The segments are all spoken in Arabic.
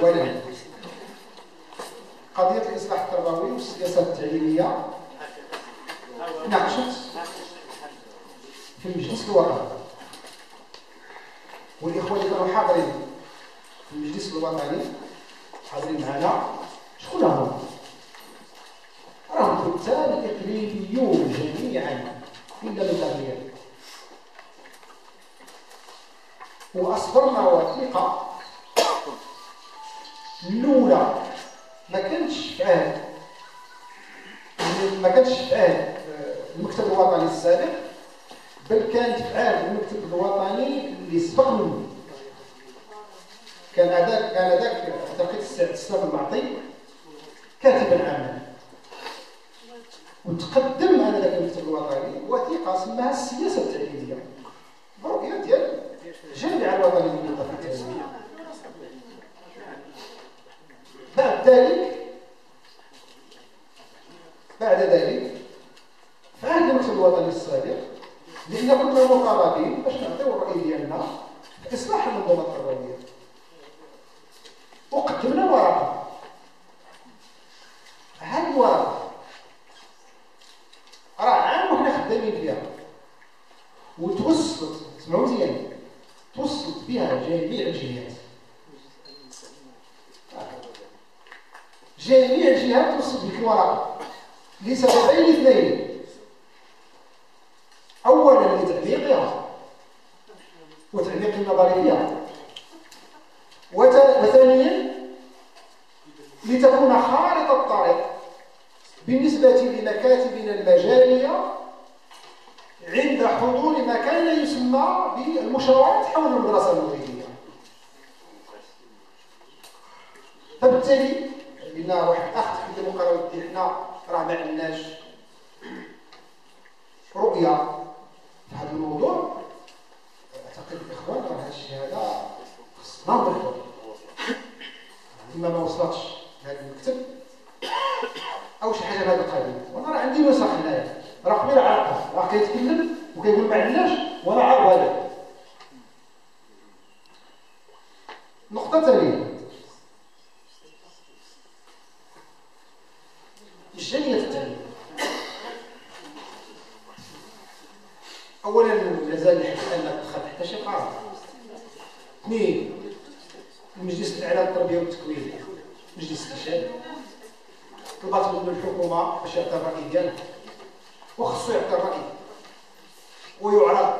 اولا قضية الإصلاح التربوي والسياسات التعليمية. ناقشت في المجلس الوطني. والإخوة اللي كانوا حاضرين في المجلس الوطني. ما كانش عهد ما كانش عهد المكتب الوطني السابق بل كانت عهد المكتب الوطني اللي سبق منه. كان هذاك كان هذاك اعتقد السيد المعطي كاتبا عاما وتقدم على ذاك المكتب الوطني وثيقة سماها السياسة التعليمية برؤيه ديال الجامعة الوطنيه للثقافه التعليميه بعد ذلك بعد ذلك فعهد المكتب الوطني السابق؟ لأن كنا مطالبين باش نعطيو الرأي ديالنا في إصلاح المنظومة التربويه وقدمنا ورقة. هذه الورقه راه عام وحنا خدامين فيها وتوصلت سمعوا مزيان توصلت بها جميع الجهات. جميع الجهات توصلت بك الورقه لسببين اثنين. اولا لتعليقها وتعليق النظري فيها وثانيا لتكون خارطة الطريق بالنسبة لمكاتبنا المجالية عند حضور ما كان يسمى بالمشاورات حول المدرسة المغربية فبالتالي قلنا واحد اخت في المقارنة حنا راه ما عندناش رؤية في هذا الموضوع. أعتقد الاخوان راه هذا الشيء هذا خصنا نضربو اما ما وصلتش لهذا المكتب. أو شي حاجة من هذا القبيل وأنا راه عندي نسخ هنايا. راه قبيلة عرقه راه كيتكلم وكيقول ما عندناش وأنا عارف هذا نقطة ثانية. اثنين المجلس الاعلى للتربيه والتكوين مجلس الشاب طلبات من الحكومة باش يعطي الرأي ديالها وخصو يعطي الرأي ويعرض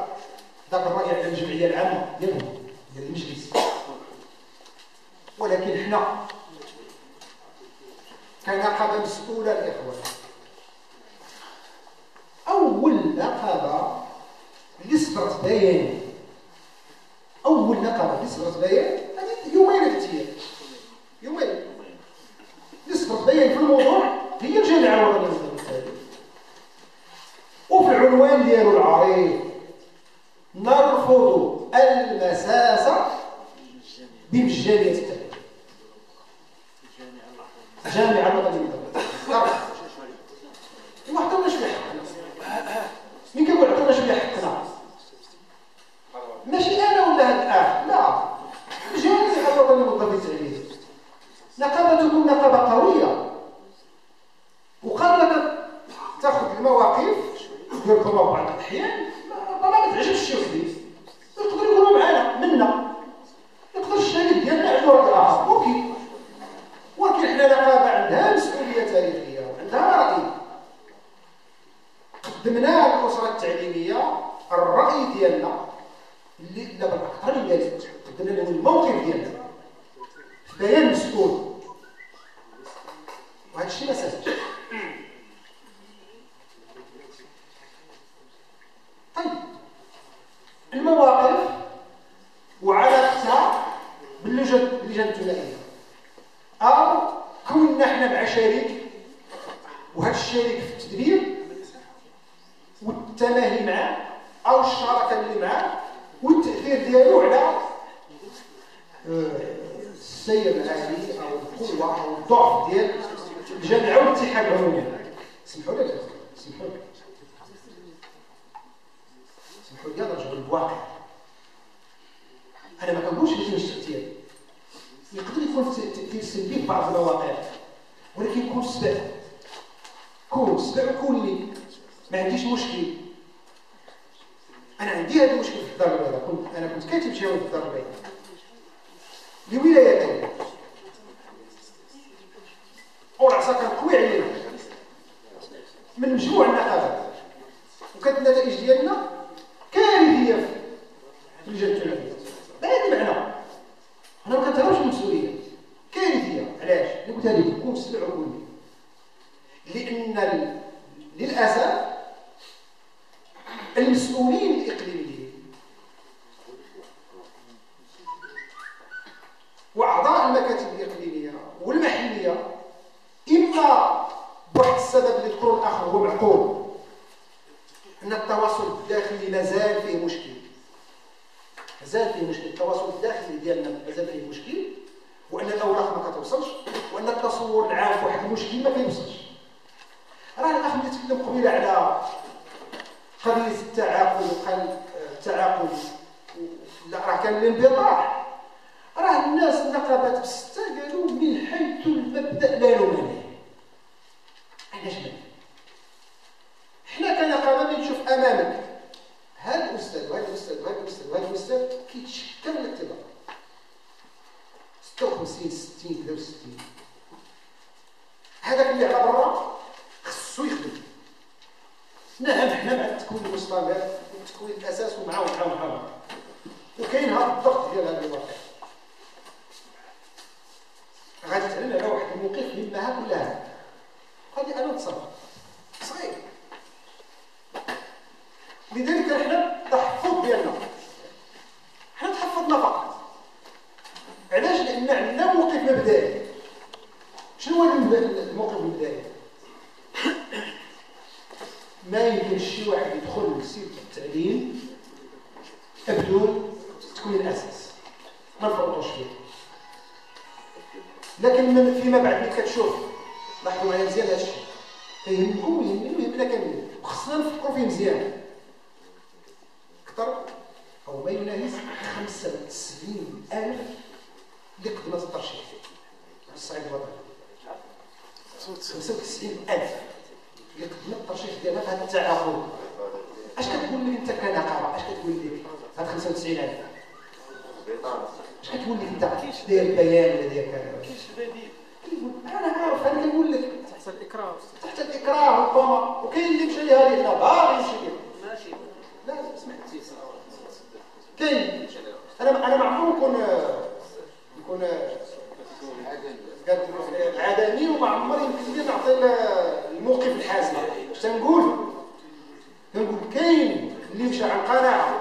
ذاك الرأي على الجمعية العامة ديالهم ديال المجلس. ولكن حنا كنقابه مسؤولة الاخوان أول نقابه اللي صدرت بيان أول اللي صدرت بيان هذه يومين الأيام يومين. نسبة بيان في الموضوع هي الجامعة الوطنية للتعليم وفي العنوان ديالو العريض نرفض المساسة بمجانية التعليم. الجامعة قدمنا للأسرة التعليمية الرأي ديالنا اللي لا بالأقل قدمنا لهم الموقف ديالنا بيان مسؤول. وهذا الشيء ما سهلش طيب المواقف وعلاقتها باللجان اللجان الثنائيه أو كنا إحنا مع شريك وهذا الشريك في التدبير والتماهي معاه أو الشراكة اللي معاه والتأثير ديالو على آه، السير العالي أو القوة أو الضعف ديال الجامعة والاتحاد العمومي. سمحوا لي سمحوا لي. سمحوا لي نرجعوا للواقع أنا ما كنقولش ما كاينش تاثير يقدر يكون تأثير سلبي في بعض المواقع ولكن كون سبع كون سبع وكون لي ما عنديش مشكل. أنا عندي هذا المشكل في الدار البيضاء. كنت أنا كنت كاتب شهوه في الدار البيضاء. لولايتين والعصا كان قوي علينا. من مجموع النقابات. وكانت النتائج ديالنا নাম রেখেছি الناس النقابات بسته قالوا من حيث المبدأ لا نمانع علاش مانع حنا كنقابه نشوف أمامك. هذا الأستاذ وهذا الأستاذ وهذا الأستاذ وهذا الأستاذ كيتشكل الاتباع 56 60 63 هذاك اللي على برا خصو يخدم. نعم حنا مع التكوين المستمر والتكوين الاساس ومعاه ومعاه ومعاه وكاين هذا الضغط ديال هذا الواقع. تعلم على واحد الموقف مما كلها غادي أنا نتصرف صغير. لذلك إحنا تحفظ ديالنا إحنا تحفظنا فقط علاش؟ لأن عندنا موقف مبدئي. شنو هو الموقف المبدئي؟ ما يمكنش شي واحد يدخل لسلك التعليم بدون تكوين أساس ما نفرطوش فيه. لكن من فيما بعد ملي كتشوف لاحظوا معايا مزيان هذا الشيء كيهمكم ويهمني ويهمنا كاملين وخصنا نفكروا فيه مزيان. أكثر أو ما يناهز 75000 اللي قدمت الترشيح على الصعيد الوطني 95000 اللي قدمت الترشيح ديالها في هذا التعاقد أش كتقول لك أنت كنقابه أش كتقول لك هاد 95000 أش كتقول لك أنت داير بيان ولا داير كذا؟ بديل أنا عارف أنا كنقول لك. تحت الإكراه تحت الإكراه ربما وكاين اللي مشى لها ليه باغي يمشي ليها ماشي. لا اسمح كاين. أنا أنا معقول نكون نكون عدمي وما عمري يمكن لي نعطي الموقف الحاسم اش تنقول؟ كنقول كاين اللي مشى عن قناعه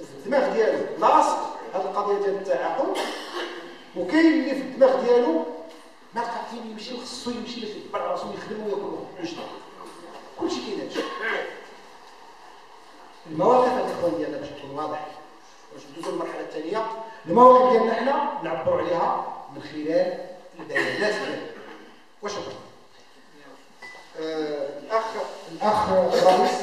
وفي الدماغ ديالو. لاصق. هذه القضية ديال التعاقد. وكاين اللي في الدماغ ديالو ما فين يمشي وخصو يمشي باش يتبع راسو يخدم وياكل ويشتغل كلشي هادشي. المواقف الأخوان ديالنا باش تكون واضح. باش ندوزو للمرحلة الثانية المواقف ديالنا حنا نعبروا عليها من خلال البيانات ديالنا وشكرا. آه الاخ الأخ الرئيس